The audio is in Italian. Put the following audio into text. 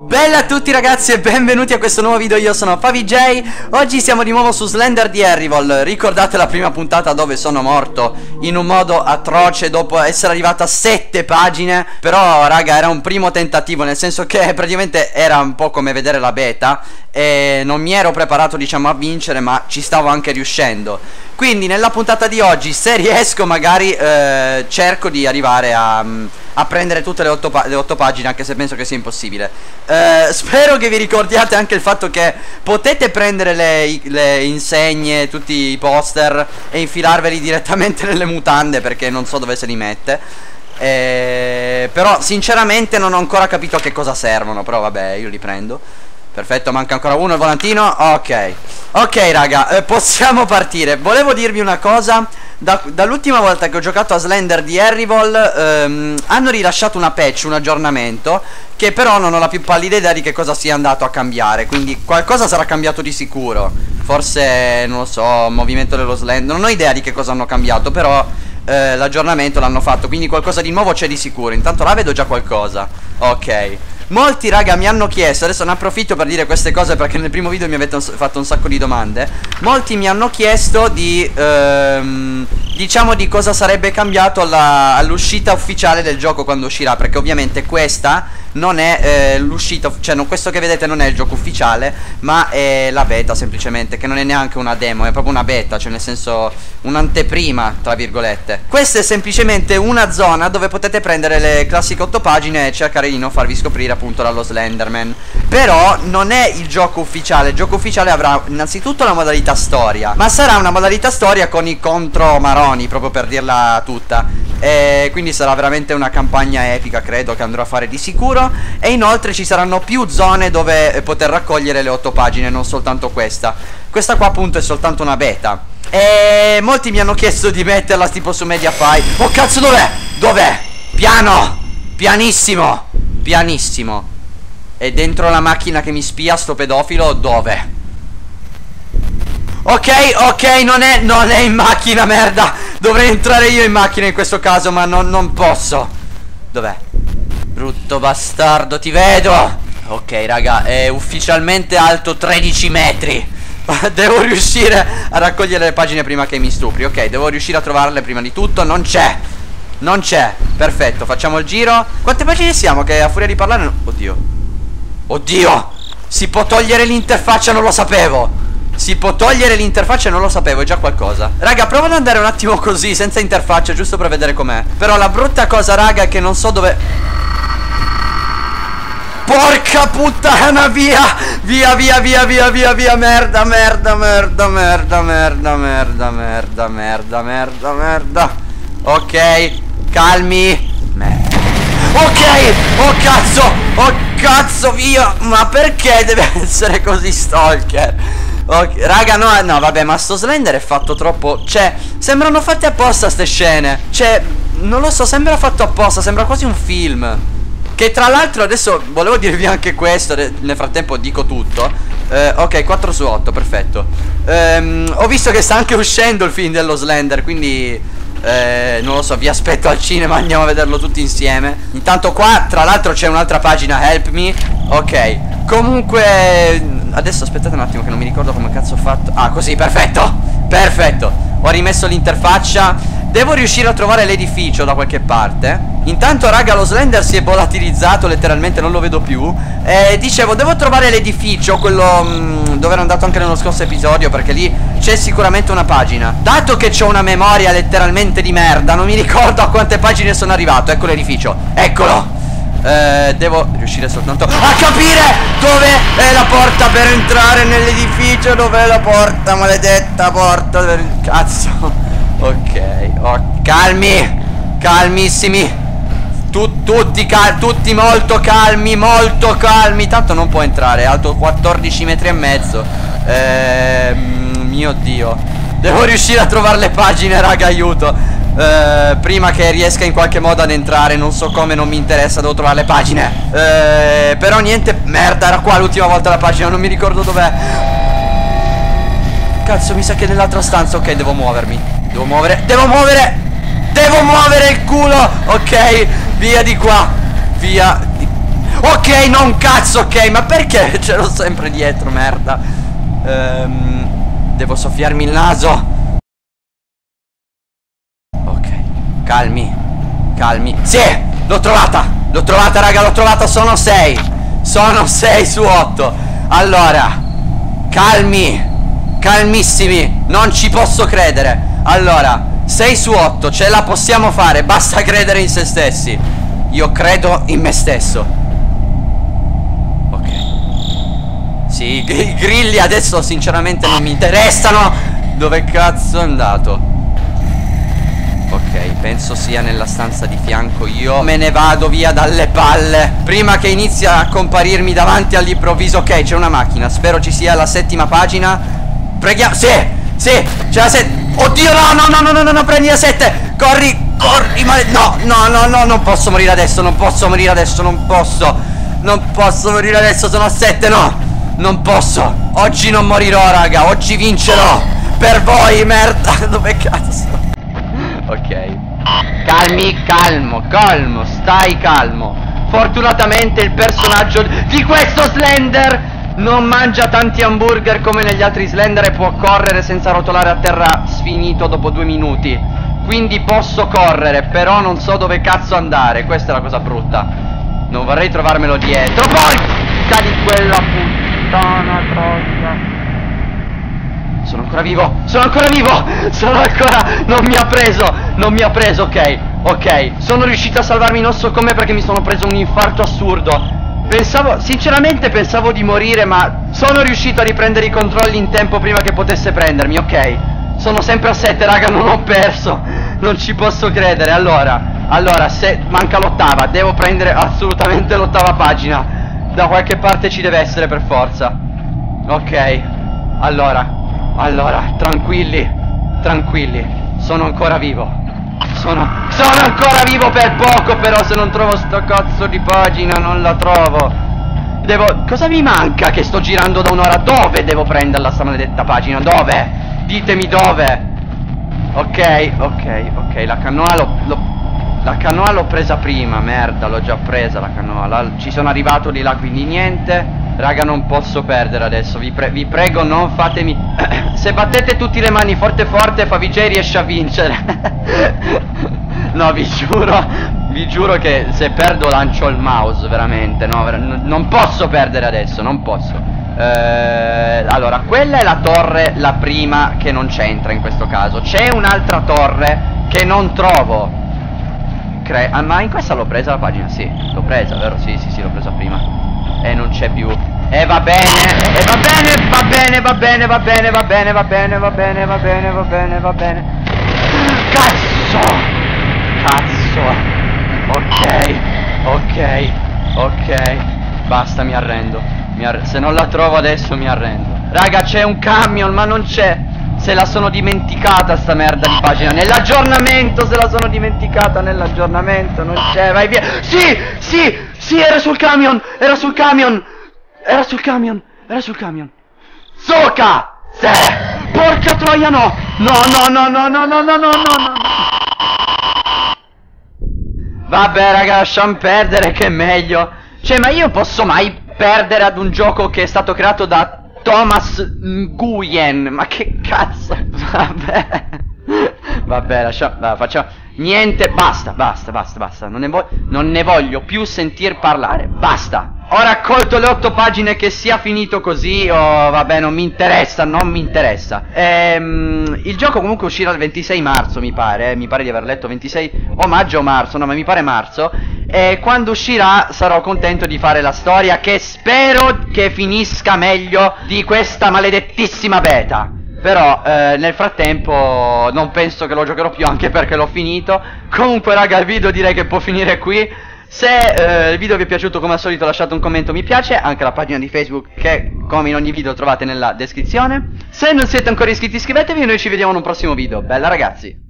Bella a tutti ragazzi e benvenuti a questo nuovo video, io sono FaviJ Oggi siamo di nuovo su Slender di Arrival. Ricordate la prima puntata dove sono morto in un modo atroce dopo essere arrivato a 7 pagine? Però raga era un primo tentativo nel senso che praticamente era un po' come vedere la beta E non mi ero preparato diciamo a vincere ma ci stavo anche riuscendo. Quindi nella puntata di oggi se riesco magari eh, cerco di arrivare a a prendere tutte le otto, le otto, pagine anche se penso che sia impossibile. Eh, Spero che vi ricordiate anche il fatto che potete prendere le, le, insegne, tutti i poster e infilarveli direttamente nelle mutande perché non so dove se li mette. Eh, Però sinceramente non ho ancora capito a che cosa servono però vabbè io li prendo Perfetto, manca ancora uno il volantino. Ok. Ok raga, eh, possiamo partire. Volevo dirvi una cosa. Da, Dall'ultima volta che ho giocato a Slender di Arrival ehm, Hanno rilasciato una patch, un aggiornamento Che però non ho la più pallida idea di che cosa sia andato a cambiare. Quindi qualcosa sarà cambiato di sicuro. Forse, non lo so, movimento dello Slender. Non ho idea di che cosa hanno cambiato Però eh, l'aggiornamento l'hanno fatto. Quindi qualcosa di nuovo c'è di sicuro. Intanto là vedo già qualcosa. Ok Molti raga mi hanno chiesto, adesso ne approfitto per dire queste cose perché nel primo video mi avete fatto un sacco di domande. Molti mi hanno chiesto di, ehm, diciamo di cosa sarebbe cambiato all'uscita ufficiale del gioco quando uscirà Perché ovviamente questa non è eh, l'uscita, cioè no, questo che vedete non è il gioco ufficiale Ma è la beta semplicemente, che non è neanche una demo, è proprio una beta Cioè nel senso un'anteprima, tra virgolette. Questa è semplicemente una zona dove potete prendere le classiche 8 pagine e cercare di non farvi scoprire appunto dallo Slenderman. Però non è il gioco ufficiale. Il gioco ufficiale avrà innanzitutto la modalità storia Ma sarà una modalità storia con i contro maroni Proprio per dirla tutta E quindi sarà veramente una campagna epica credo che andrò a fare di sicuro. E inoltre ci saranno più zone dove poter raccogliere le 8 pagine Non soltanto questa. Questa qua appunto è soltanto una beta. E molti mi hanno chiesto di metterla tipo su Mediafire Oh cazzo dov'è? Dov'è? Piano! Pianissimo! Pianissimo. E dentro la macchina che mi spia sto pedofilo dove? Ok, ok, non è, non è in macchina, merda. Dovrei entrare io in macchina in questo caso, ma non, non posso. Dov'è? Brutto bastardo, ti vedo. Ok, raga, è ufficialmente alto 13 metri. Devo riuscire a raccogliere le pagine prima che mi stupri. Ok, devo riuscire a trovarle prima di tutto. Non c'è non c'è. Perfetto Facciamo il giro. Quante pagine siamo? Che a furia di parlare? Oddio. Oddio. Si può togliere l'interfaccia? Non lo sapevo si può togliere l'interfaccia non lo sapevo, è già qualcosa. Raga, provo ad andare un attimo così, senza interfaccia, giusto per vedere com'è. Però la brutta cosa, raga, è che non so dove... Porca puttana, via! Via, via, via, via, via, via Merda, merda, merda, merda, merda, merda, merda, merda, merda, merda. Ok Calmi. Ok Oh cazzo Oh cazzo via Ma perché deve essere così stalker Ok, raga, no, no, vabbè, ma sto Slender è fatto troppo Cioè, sembrano fatte apposta ste scene Cioè, non lo so, sembra fatto apposta Sembra quasi un film Che tra l'altro adesso volevo dirvi anche questo Nel frattempo dico tutto eh, Ok, 4 su 8, perfetto ehm, Ho visto che sta anche uscendo il film dello Slender Quindi eh, non lo so, vi aspetto al cinema, andiamo a vederlo tutti insieme. Intanto qua, tra l'altro, c'è un'altra pagina, Help Me. Ok, comunque, adesso aspettate un attimo che non mi ricordo come cazzo ho fatto. Ah, così, perfetto, perfetto. Ho rimesso l'interfaccia. Devo riuscire a trovare l'edificio da qualche parte Intanto raga lo Slender si è volatilizzato letteralmente non lo vedo più E dicevo devo trovare l'edificio Quello mh, mm, dove ero andato anche nello scorso episodio Perché lì c'è sicuramente una pagina Dato che ho una memoria letteralmente di merda Non mi ricordo a quante pagine sono arrivato Ecco l'edificio Eccolo eh, devo riuscire soltanto a capire dove è la porta per entrare nell'edificio Dov'è la porta, maledetta porta del cazzo Ok, oh, calmi, calmissimi. Tu, tutti, cal tutti molto calmi, molto calmi. Tanto non può entrare, alto 14 metri e mezzo. Eh, mio dio. Devo riuscire a trovare le pagine, raga, aiuto. Eh, prima che riesca in qualche modo ad entrare, non so come, non mi interessa, devo trovare le pagine. Eh, però niente, merda, era qua l'ultima volta la pagina, non mi ricordo dov'è. Cazzo, mi sa che è nell'altra stanza. Ok, devo muovermi. Devo muovere Devo muovere Devo muovere il culo Ok Via di qua Via di... Ok, non cazzo, ok, ma perché ce l'ho sempre dietro, merda? Ehm, devo soffiarmi il naso. Calmi, calmi. Sì, l'ho trovata, l'ho trovata, raga, l'ho trovata, sono 6. Sono 6 su 8. Allora, calmi, calmissimi, non ci posso credere. Allora, 6 su 8, ce la possiamo fare, basta credere in se stessi. Io credo in me stesso. Ok. Sì, i grilli adesso sinceramente non mi interessano. Dove cazzo è andato? Ok, penso sia nella stanza di fianco Io. Me ne vado via dalle palle. Prima che inizi a comparirmi davanti all'improvviso. Ok, c'è una macchina. Spero ci sia la settima pagina. Preghiamo Sì, sì, c'è la settima Oddio no no no no no no, no prendi la 7 Corri corri ma no no no no non posso morire adesso non posso morire adesso non posso Non posso morire adesso sono a 7 no Non posso. Oggi non morirò raga oggi vincerò. Per voi merda Dove cazzo Calmi calmo calmo stai calmo Fortunatamente il personaggio di questo Slender non mangia tanti hamburger come negli altri Slender e può correre senza rotolare a terra sfinito dopo due minuti. Quindi posso correre, però non so dove cazzo andare. Questa è la cosa brutta. Non vorrei trovarmelo dietro. Porca di quella puttana troia. Ancora vivo, sono ancora vivo, sono ancora... Non mi ha preso, non mi ha preso, ok, ok. Sono riuscito a salvarmi non so come perché mi sono preso un infarto assurdo. Pensavo, sinceramente pensavo di morire ma sono riuscito a riprendere i controlli in tempo prima che potesse prendermi, ok? Sono sempre a 7 raga, non ho perso, non ci posso credere, allora, allora, se manca l'ottava, devo prendere assolutamente l'ottava pagina, da qualche parte ci deve essere per forza, ok, allora, allora, tranquilli, tranquilli, sono ancora vivo, sono, sono ancora vivo per poco però se non trovo sto cazzo di pagina non la trovo Devo... Cosa mi manca che sto girando da un'ora? Dove devo prenderla sta maledetta pagina? Dove? Ditemi dove Ok, ok, ok La canoa l'ho... La canoa l'ho presa prima, merda, l'ho già presa la canoa la, Ci sono arrivato di là, quindi niente Raga, non posso perdere adesso. Vi, pre vi prego, non fatemi Se battete tutti le mani forte forte Favij riesce a vincere. No, vi giuro Vi giuro che se perdo lancio il mouse Veramente, no Non posso perdere adesso, non posso. Eh, Allora, quella è la torre La prima che non c'entra in questo caso. C'è un'altra torre che non trovo. Cre ah, Ma in questa l'ho presa la pagina? Sì, l'ho presa, vero? Sì, sì, sì, l'ho presa prima E non c'è più E va bene, e va bene, va bene, va bene, va bene, va bene, va bene, va bene, va bene, va bene, va bene Cazzo Cazzo Ok Ok Ok Basta mi arrendo mi arre Se non la trovo adesso mi arrendo Raga c'è un camion ma non c'è Se la sono dimenticata sta merda di pagina Nell'aggiornamento se la sono dimenticata Nell'aggiornamento non c'è Vai via Sì Sì Sì era sul camion Era sul camion Era sul camion Era sul camion. Soca Se Porca troia no. No no no no no no no no no no. Vabbè raga lasciamo perdere che è meglio. Cioè ma io posso mai perdere ad un gioco che è stato creato da Thomas Nguyen? Ma che cazzo? Vabbè Vabbè lasciamo Facciamo. Niente basta basta basta basta. Non ne, non ne voglio più sentir parlare. Basta. Ho raccolto le otto pagine che sia finito così oh, vabbè non mi interessa, non mi interessa. Ehm, Il gioco comunque uscirà il 26 marzo mi pare, eh, mi pare di aver letto 26 o maggio o marzo, no ma mi pare marzo. E quando uscirà sarò contento di fare la storia che spero che finisca meglio di questa maledettissima beta però eh, nel frattempo non penso che lo giocherò più anche perché l'ho finito. Comunque raga il video direi che può finire qui. Se eh, il video vi è piaciuto come al solito lasciate un commento mi piace. Anche la pagina di Facebook che come in ogni video trovate nella descrizione. Se non siete ancora iscritti iscrivetevi e noi ci vediamo in un prossimo video. Bella ragazzi